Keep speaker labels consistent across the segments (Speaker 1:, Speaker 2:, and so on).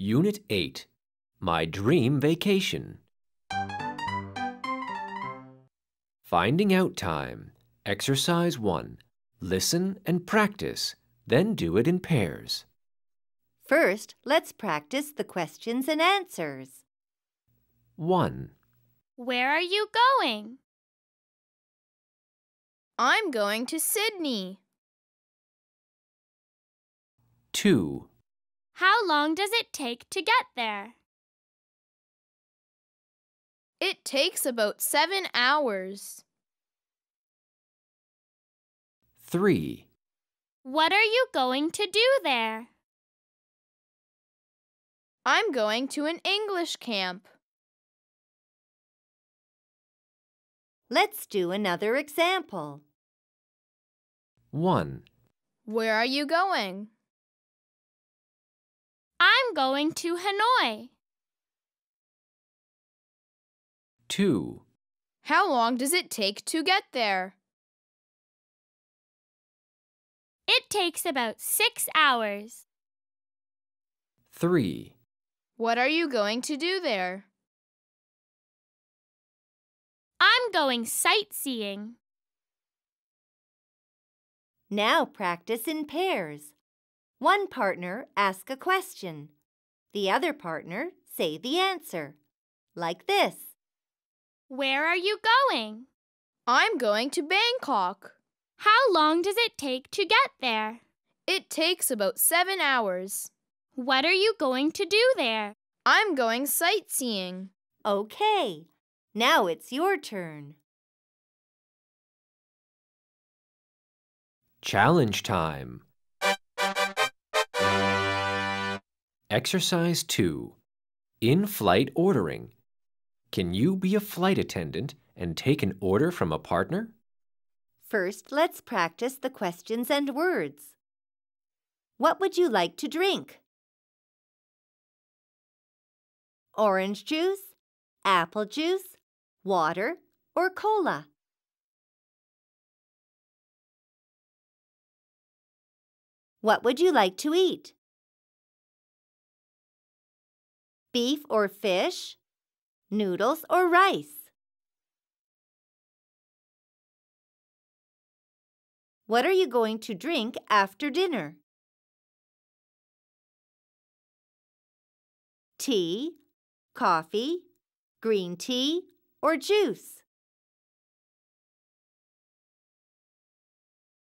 Speaker 1: Unit 8 My Dream Vacation. Finding out time. Exercise 1. Listen and practice, then do it in pairs.
Speaker 2: First, let's practice the questions and answers.
Speaker 1: 1,
Speaker 3: Where are you going?
Speaker 4: I'm going to Sydney.
Speaker 1: 2,
Speaker 3: How long does it take to get there?
Speaker 4: It takes about seven hours.
Speaker 1: 3,
Speaker 3: What are you going to do there?
Speaker 4: I'm going to an English camp.
Speaker 2: Let's do another example.
Speaker 1: 1,
Speaker 4: Where are you going?
Speaker 3: I'm going to Hanoi.
Speaker 1: 2,
Speaker 4: How long does it take to get there?
Speaker 3: It takes about six hours.
Speaker 1: 3,
Speaker 4: What are you going to do there?
Speaker 3: I'm going sightseeing.
Speaker 2: Now practice in pairs. One partner ask a question. The other partner say the answer. Like this.
Speaker 3: Where are you going?
Speaker 4: I'm going to Bangkok.
Speaker 3: How long does it take to get there?
Speaker 4: It takes about seven hours.
Speaker 3: What are you going to do there?
Speaker 4: I'm going sightseeing.
Speaker 2: Okay. Now it's your turn.
Speaker 1: Challenge time. Exercise 2. In flight ordering. Can you be a flight attendant and take an order from a partner?
Speaker 2: First, let's practice the questions and words. What would you like to drink? Orange juice, apple juice, water, or cola? What would you like to eat? Beef or fish? Noodles or rice? What are you going to drink after dinner? Tea, coffee, green tea, or juice?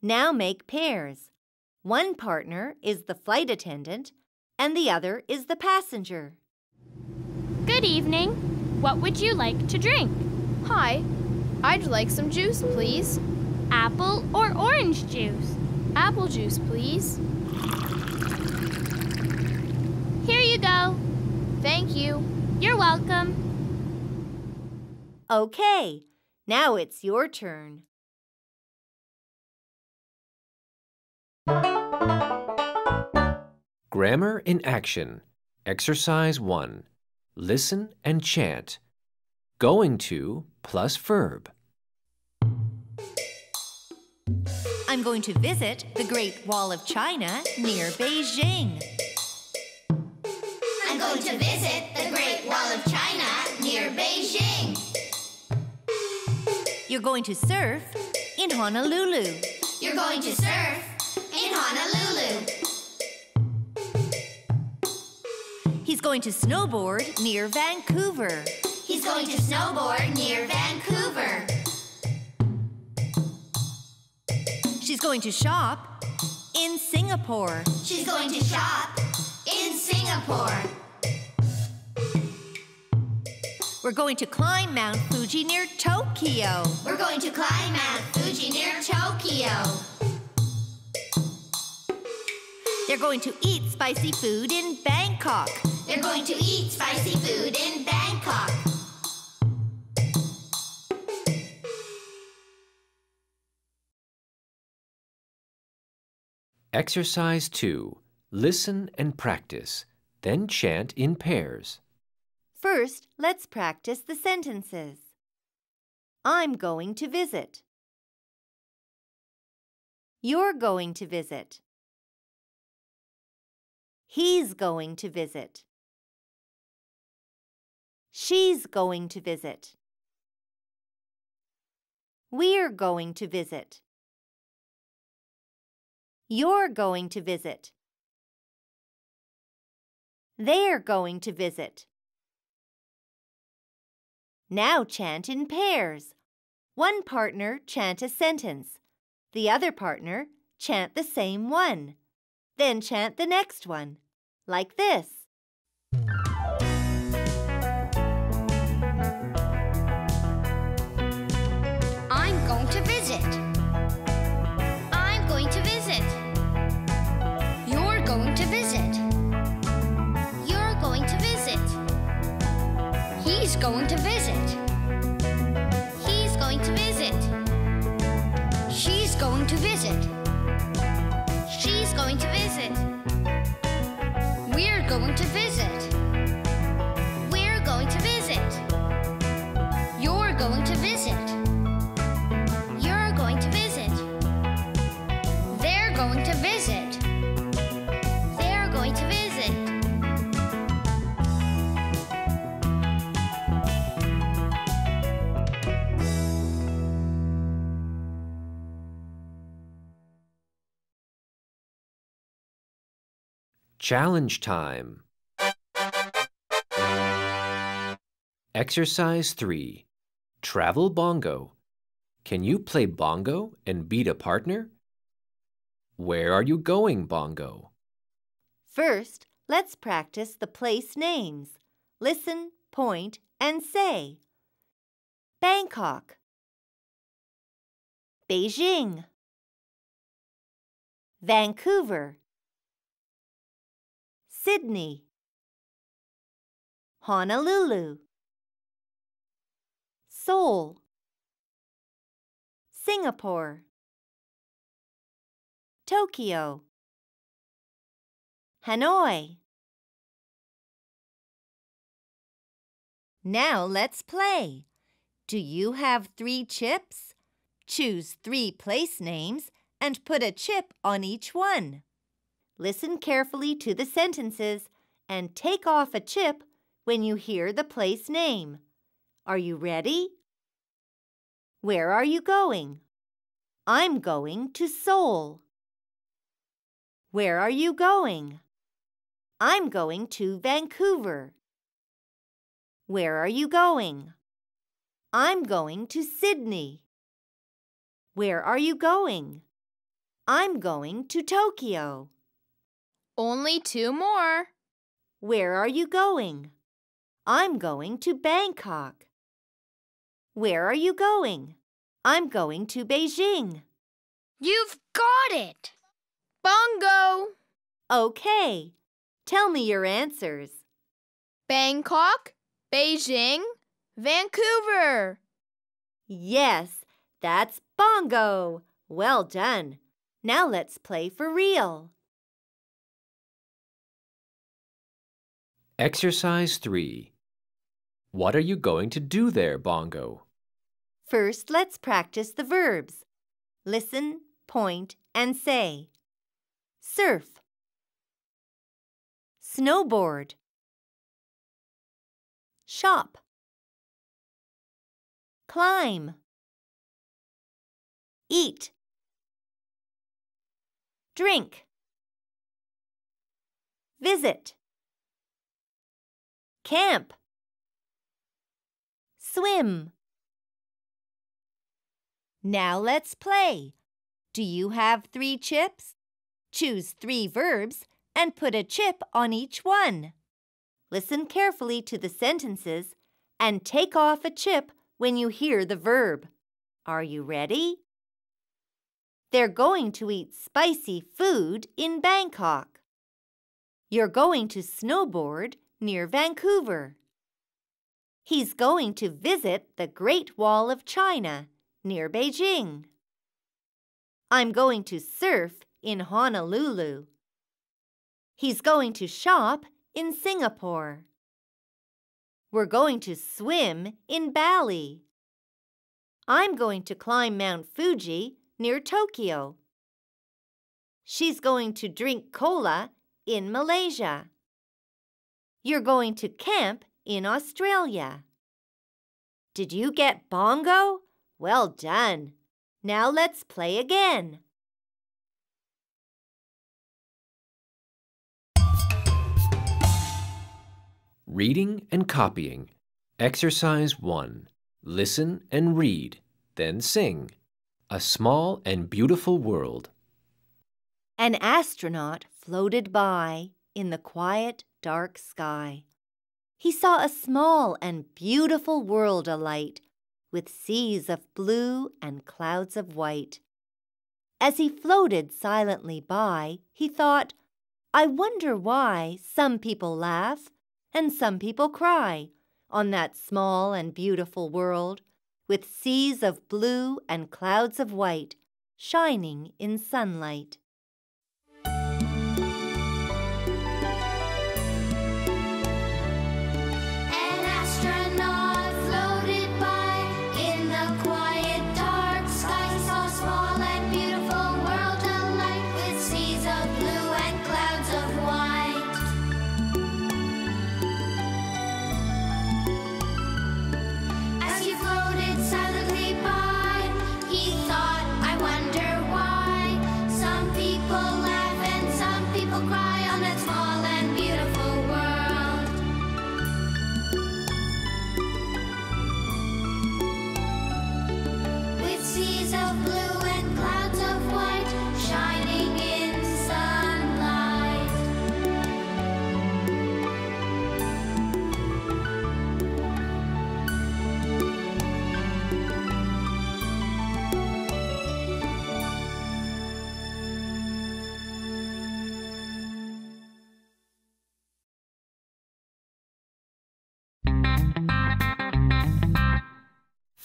Speaker 2: Now make pairs. One partner is the flight attendant and the other is the passenger.
Speaker 3: Good evening. What would you like to drink?
Speaker 4: Hi, I'd like some juice, please.
Speaker 3: Apple or orange juice?
Speaker 4: Apple juice, please.
Speaker 3: Here you go.
Speaker 4: Thank you.
Speaker 3: You're welcome.
Speaker 2: Okay, now it's your turn.
Speaker 1: Grammar in action. Exercise 1. Listen and chant. Going to plus verb.
Speaker 2: I'm going to visit the Great Wall of China near Beijing.
Speaker 5: I'm going to visit the Great Wall of China near Beijing.
Speaker 2: You're going to surf in Honolulu.
Speaker 5: You're going to surf in Honolulu.
Speaker 2: He's going to snowboard near Vancouver.
Speaker 5: He's going to snowboard near Vancouver.
Speaker 2: She's going to shop in Singapore.
Speaker 5: She's going to shop in Singapore.
Speaker 2: We're going to climb Mount Fuji near Tokyo.
Speaker 5: We're going to climb Mount Fuji near Tokyo.
Speaker 2: They're going to eat spicy food in Bangkok.
Speaker 5: They're going to eat spicy food in Bangkok.
Speaker 1: Exercise 2. Listen and practice, then chant in pairs.
Speaker 2: First, let's practice the sentences. I'm going to visit. You're going to visit. He's going to visit. She's going to visit. We're going to visit. You're going to visit. They're going to visit. Now chant in pairs. One partner chant a sentence. The other partner chant the same one. Then chant the next one, like this.
Speaker 5: Going to visit. He's going to visit. She's going to visit. She's going to visit. We're going to visit.
Speaker 1: Challenge time. Exercise 3. Travel bongo. Can you play bongo and beat a partner? Where are you going, bongo?
Speaker 2: First, let's practice the place names. Listen, point, and say. Bangkok. Beijing. Vancouver. Sydney. Honolulu. Seoul. Singapore. Tokyo. Hanoi. Now let's play. Do you have three chips? Choose three place names and put a chip on each one. Listen carefully to the sentences and take off a chip when you hear the place name. Are you ready? Where are you going? I'm going to Seoul. Where are you going? I'm going to Vancouver. Where are you going? I'm going to Sydney. Where are you going? I'm going to Tokyo.
Speaker 4: Only two more.
Speaker 2: Where are you going? I'm going to Bangkok. Where are you going? I'm going to Beijing.
Speaker 5: You've got it!
Speaker 4: Bongo.
Speaker 2: Okay. Tell me your answers.
Speaker 4: Bangkok, Beijing, Vancouver.
Speaker 2: Yes, that's bongo. Well done. Now let's play for real.
Speaker 1: Exercise 3. What are you going to do there, bongo?
Speaker 2: First, let's practice the verbs. Listen, point, and say. Surf. Snowboard. Shop. Climb. Eat. Drink. Visit. Camp. Swim. Now let's play. Do you have three chips? Choose three verbs and put a chip on each one. Listen carefully to the sentences and take off a chip when you hear the verb. Are you ready? They're going to eat spicy food in Bangkok. You're going to snowboard near Vancouver. He's going to visit the Great Wall of China near Beijing. I'm going to surf in Honolulu. He's going to shop in Singapore. We're going to swim in Bali. I'm going to climb Mount Fuji near Tokyo. She's going to drink cola in Malaysia. You're going to camp in Australia. Did you get bongo? Well done. Now let's play again.
Speaker 1: Reading and copying. Exercise 1. Listen and read, then sing. A small and beautiful world.
Speaker 5: An astronaut floated by in the quiet, dark sky. He saw a small and beautiful world alight with seas of blue and clouds of white. As he floated silently by, he thought, I wonder why some people laugh and some people cry on that small and beautiful world with seas of blue and clouds of white shining in sunlight.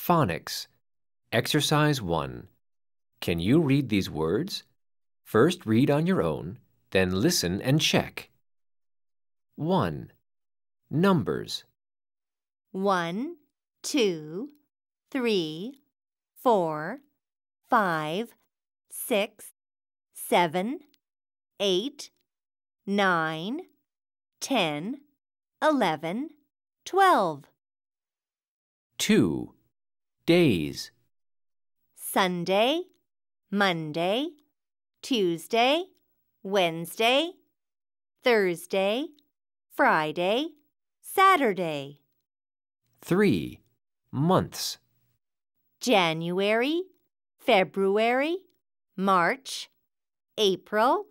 Speaker 1: Phonics. Exercise 1. Can you read these words? First read on your own, then listen and check. 1. Numbers.
Speaker 2: One, two, three, four, five, six, seven, eight, nine, ten, eleven, twelve.
Speaker 1: 2. Days.
Speaker 2: Sunday, Monday, Tuesday, Wednesday, Thursday, Friday, Saturday,
Speaker 1: 3. Months.
Speaker 2: January, February, March, April,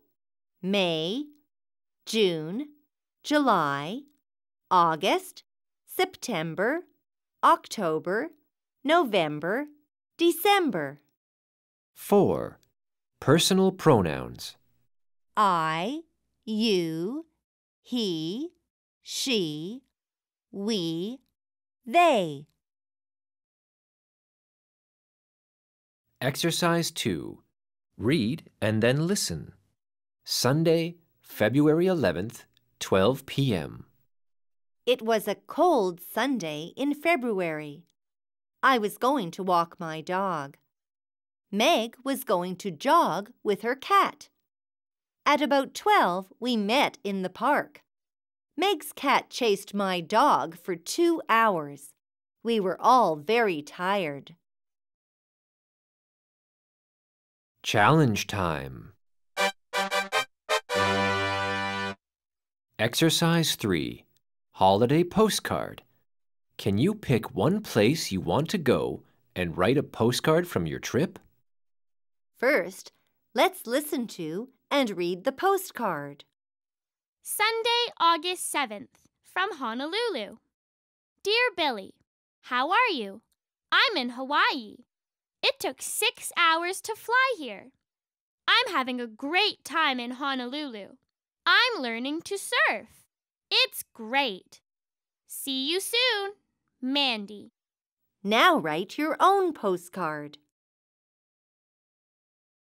Speaker 2: May, June, July, August, September, October, November, December.
Speaker 1: 4. Personal pronouns.
Speaker 2: I, you, he, she, we, they.
Speaker 1: Exercise 2. Read and then listen. Sunday, February 11th, 12 p.m.
Speaker 2: It was a cold Sunday in February. I was going to walk my dog. Meg was going to jog with her cat. At about 12, we met in the park. Meg's cat chased my dog for two hours. We were all very tired.
Speaker 1: Challenge time. Exercise 3. Holiday postcard. Can you pick one place you want to go and write a postcard from your trip?
Speaker 2: First, let's listen to and read the postcard.
Speaker 3: Sunday, August 7th, from Honolulu. Dear Billy, how are you? I'm in Hawaii. It took six hours to fly here. I'm having a great time in Honolulu. I'm learning to surf. It's great. See you soon, Mandy.
Speaker 2: Now write your own postcard.